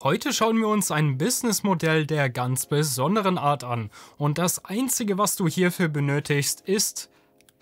Heute schauen wir uns ein Businessmodell der ganz besonderen Art an. Und das einzige, was du hierfür benötigst, ist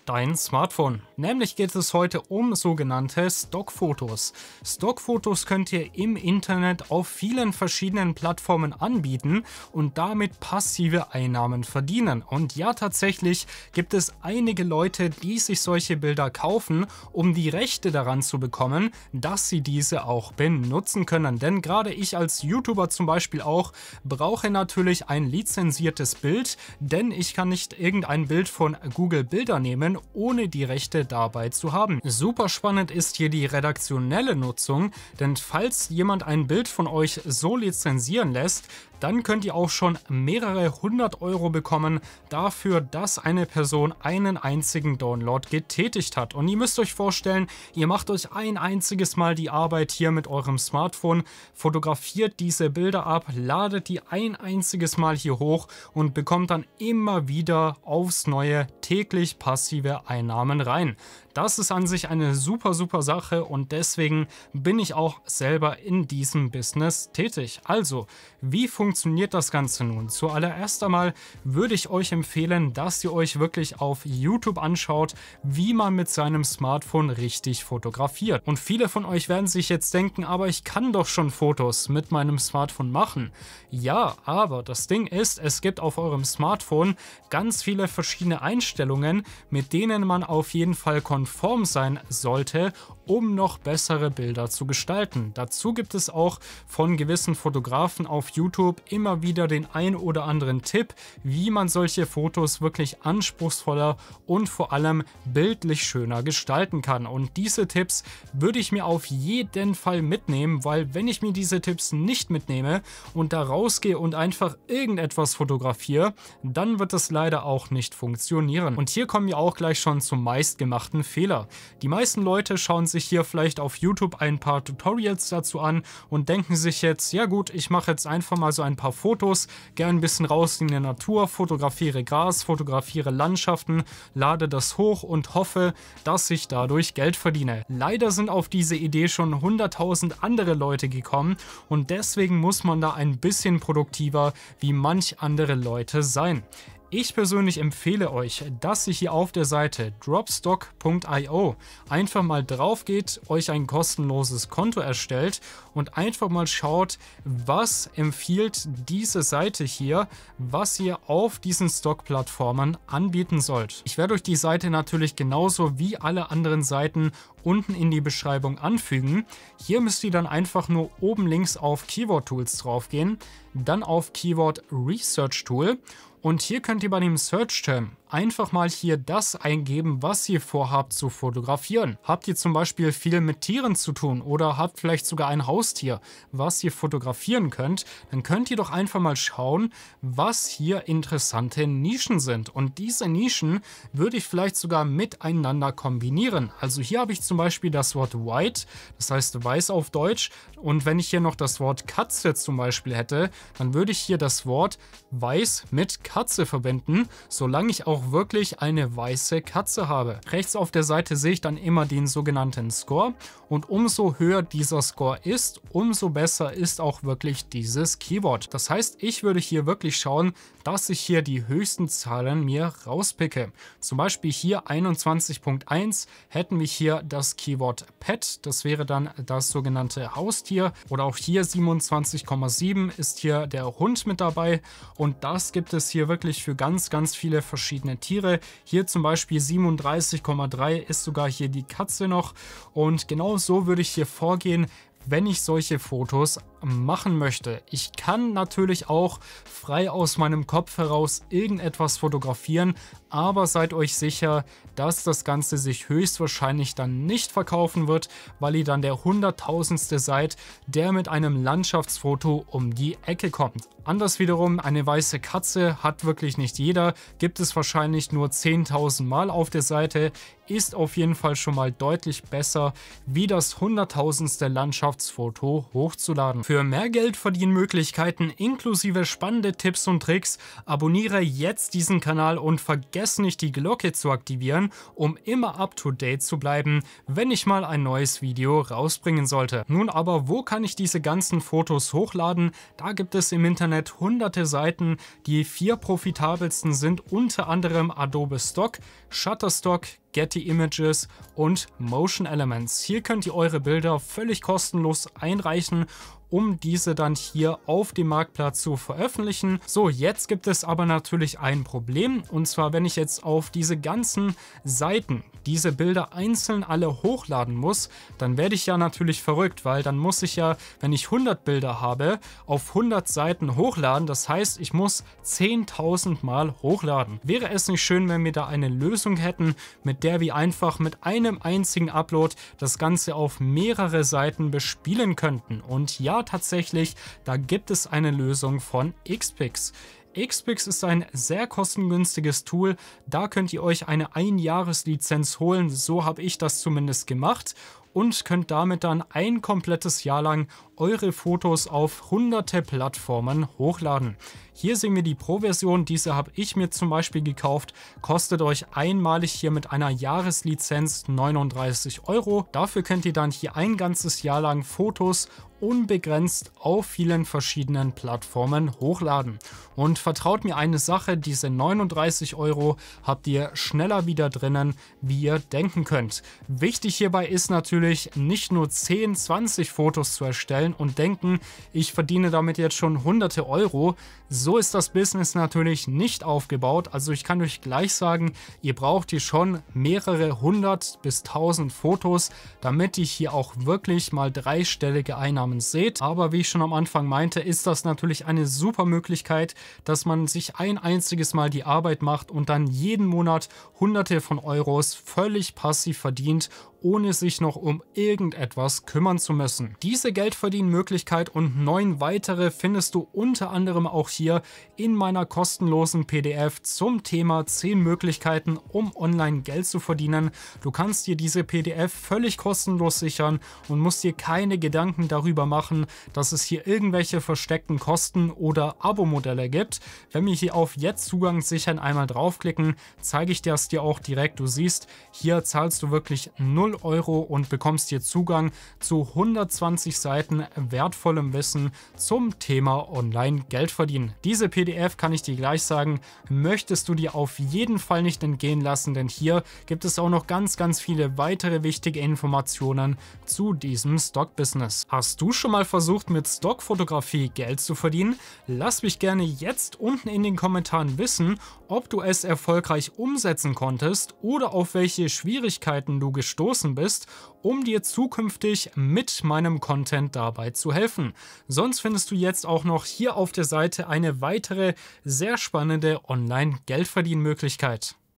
dein Smartphone. Nämlich geht es heute um sogenannte Stockfotos. Stockfotos könnt ihr im Internet auf vielen verschiedenen Plattformen anbieten und damit passive Einnahmen verdienen. Und ja, tatsächlich gibt es einige Leute, die sich solche Bilder kaufen, um die Rechte daran zu bekommen, dass sie diese auch benutzen können. Denn gerade ich als YouTuber zum Beispiel auch brauche natürlich ein lizenziertes Bild, denn ich kann nicht irgendein Bild von Google Bilder nehmen ohne die Rechte dabei zu haben. Super spannend ist hier die redaktionelle Nutzung, denn falls jemand ein Bild von euch so lizenzieren lässt, dann könnt ihr auch schon mehrere hundert Euro bekommen dafür, dass eine Person einen einzigen Download getätigt hat. Und ihr müsst euch vorstellen, ihr macht euch ein einziges Mal die Arbeit hier mit eurem Smartphone, fotografiert diese Bilder ab, ladet die ein einziges Mal hier hoch und bekommt dann immer wieder aufs Neue täglich passive Einnahmen rein. Das ist an sich eine super, super Sache und deswegen bin ich auch selber in diesem Business tätig. Also, wie funktioniert das Ganze nun? Zuallererst einmal würde ich euch empfehlen, dass ihr euch wirklich auf YouTube anschaut, wie man mit seinem Smartphone richtig fotografiert. Und viele von euch werden sich jetzt denken, aber ich kann doch schon Fotos mit meinem Smartphone machen. Ja, aber das Ding ist, es gibt auf eurem Smartphone ganz viele verschiedene Einstellungen, mit denen man auf jeden Fall konform sein sollte, um noch bessere Bilder zu gestalten. Dazu gibt es auch von gewissen Fotografen auf YouTube immer wieder den ein oder anderen Tipp, wie man solche Fotos wirklich anspruchsvoller und vor allem bildlich schöner gestalten kann. Und diese Tipps würde ich mir auf jeden Fall mitnehmen, weil wenn ich mir diese Tipps nicht mitnehme und da rausgehe und einfach irgendetwas fotografiere, dann wird es leider auch nicht funktionieren. Und hier kommen wir auch gleich schon zum meistgemachten Fehler. Die meisten Leute schauen sich hier vielleicht auf YouTube ein paar Tutorials dazu an und denken sich jetzt, ja gut, ich mache jetzt einfach mal so ein paar Fotos, gehe ein bisschen raus in die Natur, fotografiere Gras, fotografiere Landschaften, lade das hoch und hoffe, dass ich dadurch Geld verdiene. Leider sind auf diese Idee schon 100.000 andere Leute gekommen und deswegen muss man da ein bisschen produktiver wie manch andere Leute sein. Ich persönlich empfehle euch, dass ihr hier auf der Seite dropstock.io einfach mal drauf geht, euch ein kostenloses Konto erstellt und einfach mal schaut, was empfiehlt diese Seite hier, was ihr auf diesen Stock-Plattformen anbieten sollt. Ich werde euch die Seite natürlich genauso wie alle anderen Seiten unten in die Beschreibung anfügen. Hier müsst ihr dann einfach nur oben links auf Keyword Tools draufgehen, dann auf Keyword Research Tool. Und hier könnt ihr bei dem Search Term einfach mal hier das eingeben, was ihr vorhabt zu fotografieren. Habt ihr zum Beispiel viel mit Tieren zu tun oder habt vielleicht sogar ein Haustier, was ihr fotografieren könnt, dann könnt ihr doch einfach mal schauen, was hier interessante Nischen sind. Und diese Nischen würde ich vielleicht sogar miteinander kombinieren. Also hier habe ich zum Beispiel das Wort white, das heißt weiß auf Deutsch. Und wenn ich hier noch das Wort Katze zum Beispiel hätte, dann würde ich hier das Wort weiß mit Katze verwenden, solange ich auch auch wirklich eine weiße Katze habe. Rechts auf der Seite sehe ich dann immer den sogenannten Score und umso höher dieser Score ist, umso besser ist auch wirklich dieses Keyword. Das heißt, ich würde hier wirklich schauen, dass ich hier die höchsten Zahlen mir rauspicke. Zum Beispiel hier 21.1 hätten wir hier das Keyword Pet, das wäre dann das sogenannte Haustier oder auch hier 27,7 ist hier der Hund mit dabei und das gibt es hier wirklich für ganz, ganz viele verschiedene verschiedene Tiere. Hier zum Beispiel 37,3 ist sogar hier die Katze noch. Und genau so würde ich hier vorgehen, wenn ich solche Fotos machen möchte. Ich kann natürlich auch frei aus meinem Kopf heraus irgendetwas fotografieren, aber seid euch sicher, dass das Ganze sich höchstwahrscheinlich dann nicht verkaufen wird, weil ihr dann der hunderttausendste seid, der mit einem Landschaftsfoto um die Ecke kommt. Anders wiederum, eine weiße Katze hat wirklich nicht jeder, gibt es wahrscheinlich nur 10.000 Mal auf der Seite, ist auf jeden Fall schon mal deutlich besser, wie das hunderttausendste Landschaftsfoto hochzuladen. Für mehr Geldverdienmöglichkeiten inklusive spannende Tipps und Tricks abonniere jetzt diesen Kanal und vergesse nicht die Glocke zu aktivieren, um immer up to date zu bleiben, wenn ich mal ein neues Video rausbringen sollte. Nun aber, wo kann ich diese ganzen Fotos hochladen? Da gibt es im Internet hunderte Seiten. Die vier profitabelsten sind unter anderem Adobe Stock, Shutterstock, Getty Images und Motion Elements. Hier könnt ihr eure Bilder völlig kostenlos einreichen um diese dann hier auf dem Marktplatz zu veröffentlichen. So, jetzt gibt es aber natürlich ein Problem und zwar, wenn ich jetzt auf diese ganzen Seiten diese Bilder einzeln alle hochladen muss, dann werde ich ja natürlich verrückt, weil dann muss ich ja, wenn ich 100 Bilder habe, auf 100 Seiten hochladen. Das heißt, ich muss 10.000 Mal hochladen. Wäre es nicht schön, wenn wir da eine Lösung hätten, mit der wir einfach mit einem einzigen Upload das Ganze auf mehrere Seiten bespielen könnten? Und ja, tatsächlich, da gibt es eine Lösung von Xpix. Xpix ist ein sehr kostengünstiges Tool. Da könnt ihr euch eine Einjahreslizenz holen. So habe ich das zumindest gemacht und könnt damit dann ein komplettes Jahr lang eure Fotos auf hunderte Plattformen hochladen. Hier sehen wir die Pro-Version, diese habe ich mir zum Beispiel gekauft, kostet euch einmalig hier mit einer Jahreslizenz 39 Euro. Dafür könnt ihr dann hier ein ganzes Jahr lang Fotos unbegrenzt auf vielen verschiedenen Plattformen hochladen. Und vertraut mir eine Sache, diese 39 Euro habt ihr schneller wieder drinnen, wie ihr denken könnt. Wichtig hierbei ist natürlich nicht nur 10, 20 Fotos zu erstellen, und denken, ich verdiene damit jetzt schon hunderte Euro. So ist das Business natürlich nicht aufgebaut. Also ich kann euch gleich sagen, ihr braucht hier schon mehrere hundert bis tausend Fotos, damit ihr hier auch wirklich mal dreistellige Einnahmen seht. Aber wie ich schon am Anfang meinte, ist das natürlich eine super Möglichkeit, dass man sich ein einziges Mal die Arbeit macht und dann jeden Monat hunderte von Euros völlig passiv verdient ohne sich noch um irgendetwas kümmern zu müssen. Diese Geldverdienmöglichkeit und neun weitere findest du unter anderem auch hier in meiner kostenlosen PDF zum Thema 10 Möglichkeiten, um online Geld zu verdienen. Du kannst dir diese PDF völlig kostenlos sichern und musst dir keine Gedanken darüber machen, dass es hier irgendwelche versteckten Kosten oder Abo-Modelle gibt. Wenn wir hier auf Jetzt Zugang sichern einmal draufklicken, zeige ich dir das dir auch direkt. Du siehst, hier zahlst du wirklich 0 0 Euro und hier Zugang zu 120 Seiten wertvollem Wissen zum Thema Online-Geld verdienen. Diese PDF kann ich dir gleich sagen, möchtest du dir auf jeden Fall nicht entgehen lassen, denn hier gibt es auch noch ganz, ganz viele weitere wichtige Informationen zu diesem Stock-Business. Hast du schon mal versucht, mit Stockfotografie Geld zu verdienen? Lass mich gerne jetzt unten in den Kommentaren wissen, ob du es erfolgreich umsetzen konntest oder auf welche Schwierigkeiten du gestoßen bist, um dir zukünftig mit meinem Content dabei zu helfen. Sonst findest du jetzt auch noch hier auf der Seite eine weitere sehr spannende Online-Geldverdienmöglichkeit.